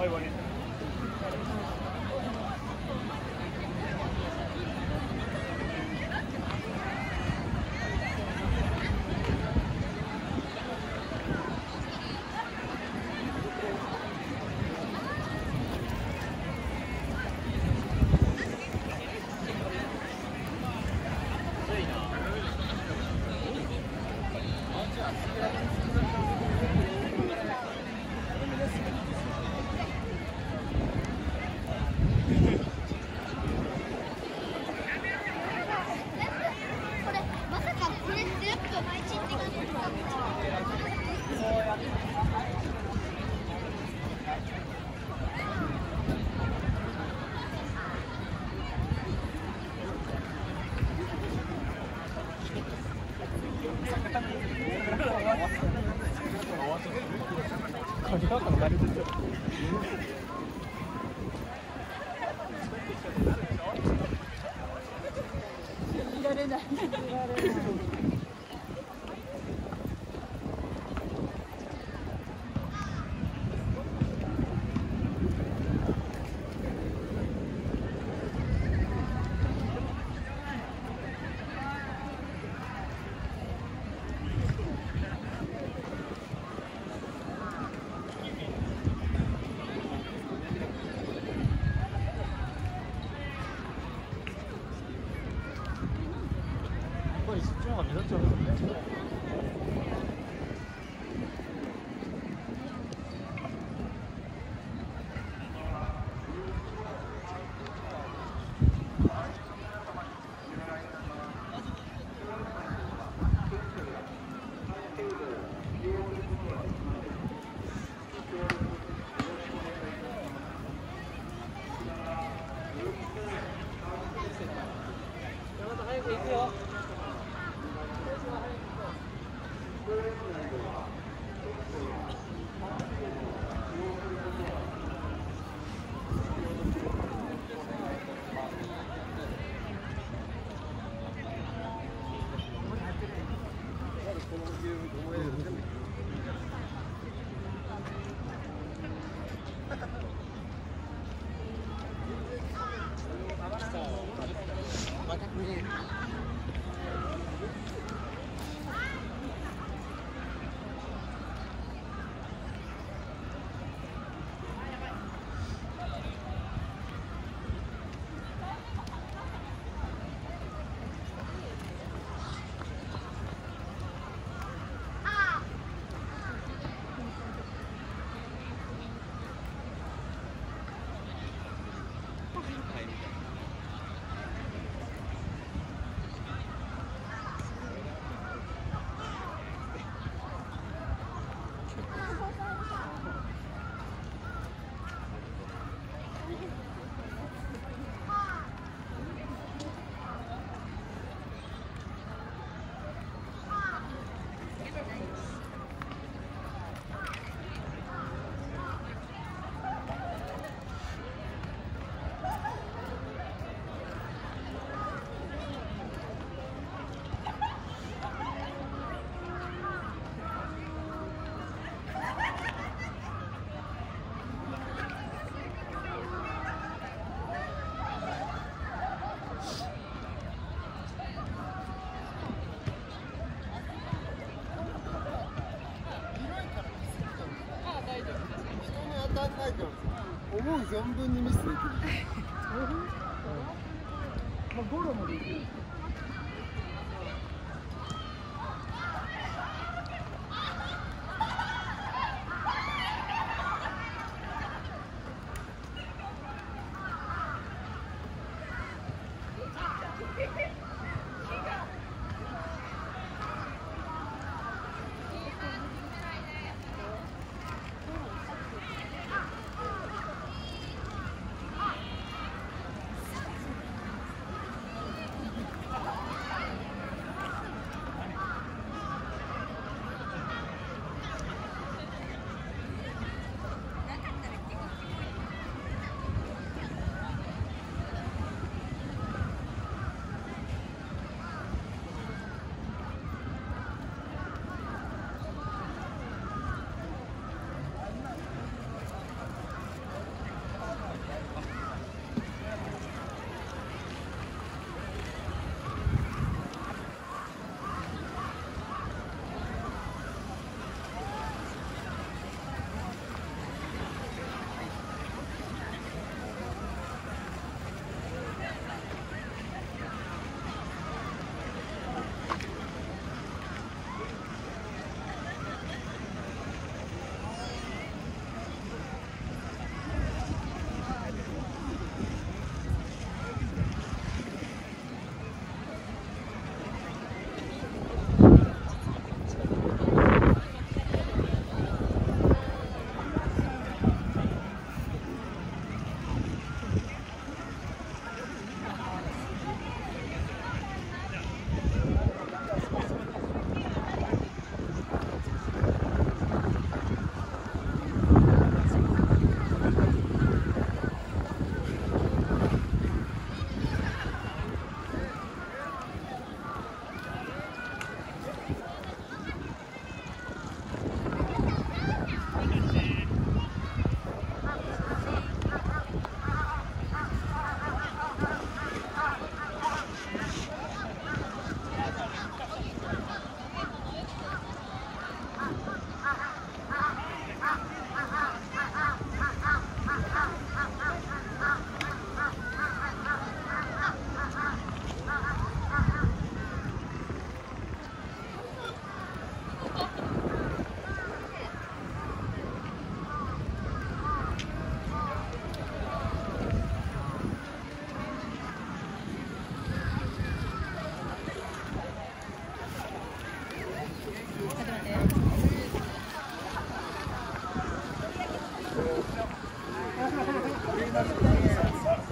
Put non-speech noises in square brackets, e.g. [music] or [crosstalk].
Hoy bonito. れまさかこれ全部毎日って感じ 수영 안 되셨죠? 思う存分にミスできる。まあゴロもできる [laughs] [laughs]